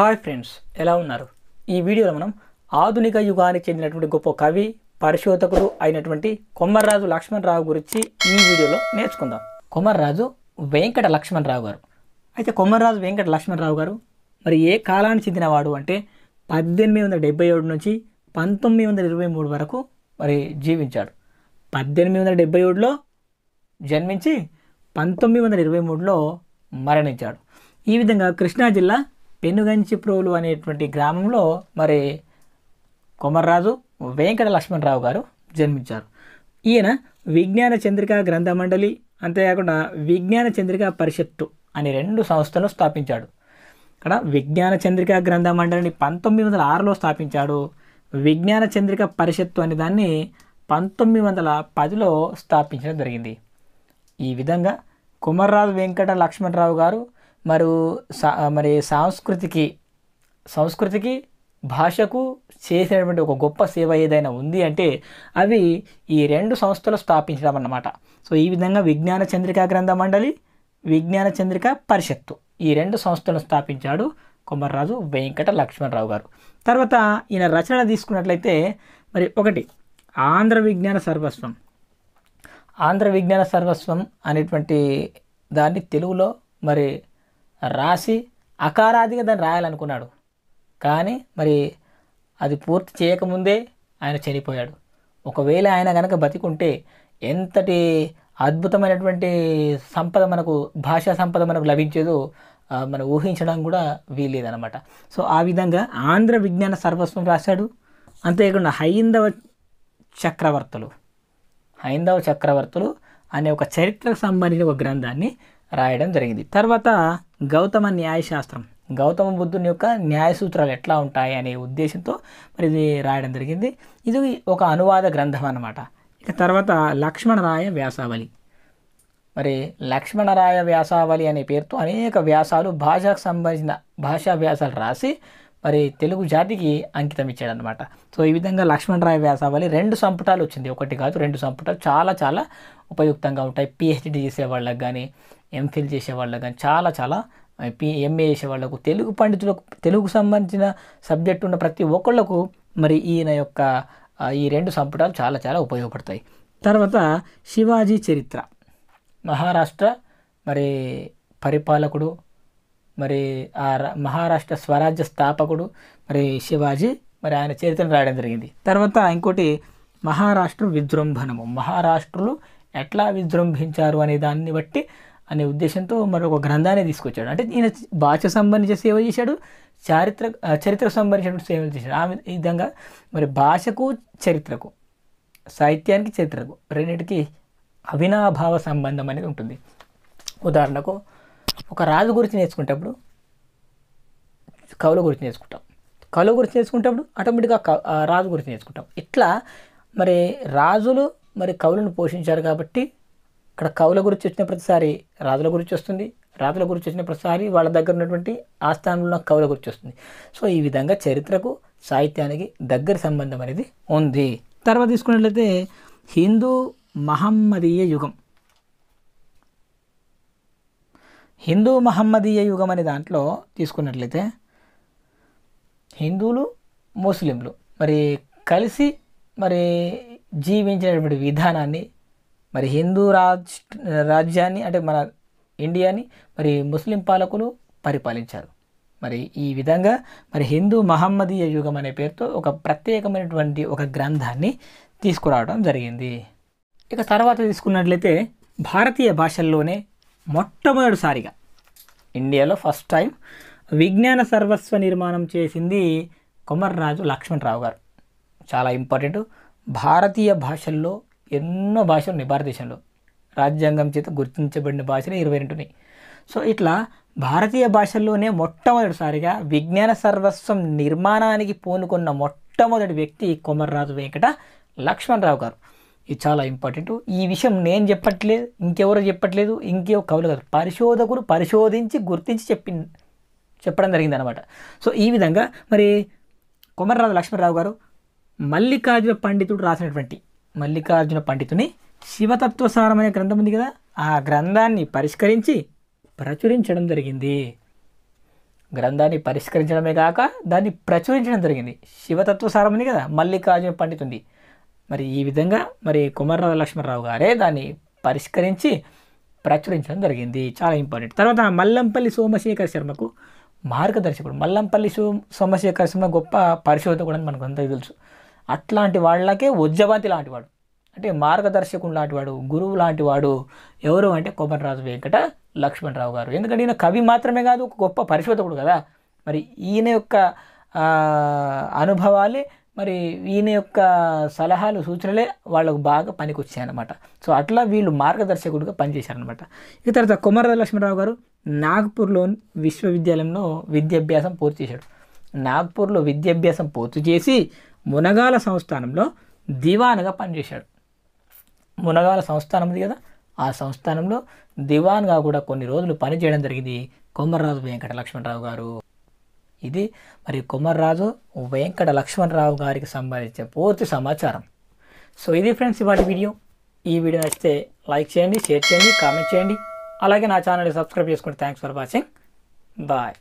Hi friends ఎలా ఉన్నారు? ఈ వీడియోలో మనం ఆధునిక యుగానికి చెందినటువంటి గొప్ప కవి పరిశోధకుడు అయినటువంటి కొమ్మర్రాజు లక్ష్మణరావు గురించి ఈ వీడియోలో నేర్చుకుందాం. కొమ్మర్రాజు వెంకట లక్ష్మణరావు గారు. అయితే కొమ్మర్రాజు వెంకట లక్ష్మణరావు గారు మరి ఏ కాలానికి చెందినవాడు అంటే పద్దెనిమిది వందల డెబ్బై ఏడు నుంచి పంతొమ్మిది వందల ఇరవై మూడు వరకు మరి జీవించాడు. పద్దెనిమిది వందల డెబ్బై ఏడులో జన్మించి పంతొమ్మిది వందల ఇరవై మూడులో మరణించాడు. ఈ విధంగా కృష్ణా జిల్లా పెనుగంచిప్రోలు అనేటువంటి గ్రామంలో మరి కొమర్రాజు వెంకట లక్ష్మణరావు గారు జన్మించారు. ఈయన విజ్ఞాన చంద్రిక గ్రంథ మండలి అంతేకాకుండా విజ్ఞాన చంద్రిక పరిషత్తు అనే రెండు సంస్థలను స్థాపించాడు. ఇక్కడ విజ్ఞాన చంద్రిక గ్రంథ మండలిని పంతొమ్మిది వందల ఆరులో స్థాపించాడు. విజ్ఞాన చంద్రిక పరిషత్తు అనే దాన్ని పంతొమ్మిది వందల పదిలో స్థాపించడం జరిగింది. ఈ విధంగా కుమర్రాజు వెంకట లక్ష్మణరావు గారు మరి సా మరి సాంస్కృతికి సంస్కృతికి భాషకు చేసినటువంటి ఒక గొప్ప సేవ ఏదైనా ఉంది అంటే అవి ఈ రెండు సంస్థలు స్థాపించడం అన్నమాట. సో ఈ విధంగా విజ్ఞాన చంద్రికా గ్రంథ మండలి విజ్ఞాన చంద్రిక పరిషత్తు ఈ రెండు సంస్థలను స్థాపించాడు కొమర్రాజు వెంకట లక్ష్మణరావు గారు. తర్వాత ఈయన రచన తీసుకున్నట్లయితే మరి ఒకటి ఆంధ్ర విజ్ఞాన సర్వస్వం. ఆంధ్ర విజ్ఞాన సర్వస్వం అనేటువంటి దాన్ని తెలుగులో మరి రాసి అకారాదిగా దాన్ని రాయాలనుకున్నాడు. కానీ మరి అది పూర్తి చేయకముందే ఆయన చనిపోయాడు. ఒకవేళ ఆయన కనుక బతికుంటే ఎంతటి అద్భుతమైనటువంటి సంపద మనకు భాషా సంపద మనకు లభించేదో మనం ఊహించడం కూడా వీల్లేదనమాట సో ఆ విధంగా ఆంధ్ర విజ్ఞాన సర్వస్వం రాశాడు. అంతేకాకుండా హైందవ చక్రవర్తులు. హైందవ చక్రవర్తులు అనే ఒక చరిత్రకు సంబంధించిన ఒక గ్రంథాన్ని రాయడం జరిగింది. తర్వాత గౌతమ న్యాయశాస్త్రం. గౌతమ బుద్ధుని యొక్క న్యాయ సూత్రాలు ఎట్లా ఉంటాయి అనే ఉద్దేశంతో మరి ఇది రాయడం జరిగింది. ఇది ఒక అనువాద గ్రంథం అన్నమాట. ఇక తర్వాత లక్ష్మణరాయ వ్యాసావళి. మరి లక్ష్మణరాయ వ్యాసావళి అనే పేరుతో అనేక వ్యాసాలు భాషకు సంబంధించిన భాషా వ్యాసాలు రాసి మరి తెలుగు జాతికి అంకితం ఇచ్చాడనమాట సో ఈ విధంగా లక్ష్మణరాయ వ్యాసావళి రెండు సంపుటాలు వచ్చింది. ఒకటి కాదు రెండు సంపుటాలు చాలా చాలా ఉపయుక్తంగా ఉంటాయి. పిహెచ్డి చేసే వాళ్ళకి కానీ ఎంఫిల్ చేసే వాళ్ళకి కానీ చాలా చాలా పి ఎంఏ చేసే వాళ్ళకు తెలుగు పండితులకు తెలుగు సంబంధించిన సబ్జెక్ట్ ఉన్న ప్రతి ఒక్కళ్ళకు మరి ఈయన యొక్క ఈ రెండు సంపుటాలు చాలా చాలా ఉపయోగపడతాయి. తర్వాత శివాజీ చరిత్ర. మహారాష్ట్ర మరి పరిపాలకుడు మరి ఆ మహారాష్ట్ర స్వరాజ్య స్థాపకుడు మరి శివాజీ మరి ఆయన చరిత్రను రాయడం జరిగింది. తర్వాత ఇంకోటి మహారాష్ట్ర విజృంభణము. మహారాష్ట్రులు ఎట్లా విజృంభించారు అనే దాన్ని బట్టి అనే ఉద్దేశంతో మరి ఒక గ్రంథాన్ని తీసుకొచ్చాడు. అంటే ఈయన భాష సంబంధించిన సేవ చేశాడు చారిత్ర చరిత్రకు సంబంధించినటువంటి సేవలు చేశాడు. ఆ విధంగా మరి భాషకు చరిత్రకు సాహిత్యానికి చరిత్రకు రెండింటికి అవినాభావ సంబంధం అనేది ఉంటుంది. ఉదాహరణకు ఒక రాజు గురించి నేర్చుకునేటప్పుడు కవుల గురించి నేర్చుకుంటాం. కవుల గురించి నేర్చుకునేటప్పుడు ఆటోమేటిక్గా క- రాజు గురించి నేర్చుకుంటాం. ఇట్లా మరి రాజులు మరి కవులను పోషించారు కాబట్టి ఇక్కడ కవుల గురించి వచ్చిన ప్రతిసారి రాజుల గురించి వస్తుంది. రాజుల గురించి వచ్చిన ప్రతిసారి వాళ్ళ దగ్గర ఉన్నటువంటి ఆస్థానంలో ఉన్న కవుల గురించి వస్తుంది. సో ఈ విధంగా చరిత్రకు సాహిత్యానికి దగ్గర సంబంధం అనేది ఉంది. తర్వాత తీసుకున్నట్లయితే హిందూ మహమ్మదీయ యుగం. హిందూ మహమ్మదీయ యుగం అనే దాంట్లో తీసుకున్నట్లయితే హిందువులు ముస్లింలు మరి కలిసి మరి జీవించినటువంటి విధానాన్ని మరి హిందూ రాజ్ రాజ్యాన్ని అంటే మన ఇండియాని మరి ముస్లిం పాలకులు పరిపాలించారు. మరి ఈ విధంగా మరి హిందూ మహమ్మదీయ యుగం అనే పేరుతో ఒక ప్రత్యేకమైనటువంటి ఒక గ్రంథాన్ని తీసుకురావడం జరిగింది. ఇక తర్వాత తీసుకున్నట్లయితే భారతీయ భాషల్లోనే మొట్టమొదటిసారిగా ఇండియాలో ఫస్ట్ టైం విజ్ఞాన సర్వస్వ నిర్మాణం చేసింది కొమర్రాజు లక్ష్మణరావు గారు. చాలా ఇంపార్టెంట్. భారతీయ భాషల్లో ఎన్నో భాషలు ఉన్నాయి భారతదేశంలో రాజ్యాంగం చేత గుర్తించబడిన భాషలు ఇరవై రెండు ఉన్నాయి సో ఇట్లా భారతీయ భాషల్లోనే మొట్టమొదటిసారిగా విజ్ఞాన సర్వస్వం నిర్మాణానికి పూనుకున్న మొట్టమొదటి వ్యక్తి కొమర్రాజు వెంకట లక్ష్మణరావు గారు. ఇది చాలా ఇంపార్టెంట్ ఈ విషయం నేను చెప్పట్లేదు ఇంకెవరో చెప్పట్లేదు ఇంకేవో కవులు కాదు. పరిశోధకులు పరిశోధించి గుర్తించి చెప్పి చెప్పడం జరిగింది అనమాట సో ఈ విధంగా మరి కొమర్రాజు లక్ష్మీరావు గారు మల్లికార్జున పండితుడు రాసినటువంటి మల్లికార్జున పండితుని శివతత్వసారం అనే గ్రంథం ఉంది కదా ఆ గ్రంథాన్ని పరిష్కరించి ప్రచురించడం జరిగింది. గ్రంథాన్ని పరిష్కరించడమే కాక దాన్ని ప్రచురించడం జరిగింది. శివతత్వ సారం ఉంది కదా మల్లికార్జున పండితుంది మరి ఈ విధంగా మరి కుమారనాథ లక్ష్మణరావు గారే దాన్ని పరిష్కరించి ప్రచురించడం జరిగింది. చాలా ఇంపార్టెంట్. తర్వాత మల్లంపల్లి సోమశేఖర్ శర్మకు మార్గదర్శకుడు. మల్లంపల్లి సో సోమశేఖర్ శర్మ గొప్ప పరిశోధకుడు అని మనకు అందరికీ తెలుసు. అట్లాంటి వాళ్ళకే ఉజ్జవంతి లాంటి వాడు అంటే మార్గదర్శకుడు లాంటి వాడు గురువు లాంటి వాడు ఎవరు అంటే కొమరరాజు వెంకట లక్ష్మణరావు గారు. ఎందుకంటే ఈయన కవి మాత్రమే కాదు ఒక గొప్ప పరిశోధకుడు కదా. మరి ఈయన యొక్క అనుభవాలే మరి ఈయన యొక్క సలహాలు సూచనలే వాళ్ళకు బాగా పనికొచ్చాయన్నమాట. సో అట్లా వీళ్ళు మార్గదర్శకుడిగా పనిచేశారనమాట ఇక తర్వాత కొమరరాజు లక్ష్మీరావు గారు నాగ్పూర్లోని విశ్వవిద్యాలయంలో విద్యాభ్యాసం పూర్తి చేశాడు. నాగ్పూర్లో విద్యాభ్యాసం పూర్తి చేసి మునగాల సంస్థానంలో దివాన్గా పనిచేశాడు. మునగాల సంస్థానం ఉంది కదా ఆ సంస్థానంలో దివాన్గా కూడా కొన్ని రోజులు పనిచేయడం జరిగింది కొమర్రాజు వెంకట లక్ష్మణరావు గారు. ఇది మరి కొమర్రాజు వెంకట లక్ష్మణరావు గారికి సంబంధించిన పూర్తి సమాచారం. సో ఇది ఫ్రెండ్స్ ఇవాటి వీడియో ఈ వీడియో నచ్చితే లైక్ చేయండి షేర్ చేయండి కామెంట్ చేయండి. అలాగే నా ఛానల్ని సబ్స్క్రైబ్ చేసుకోండి థ్యాంక్స్ ఫర్ వాచింగ్ బాయ్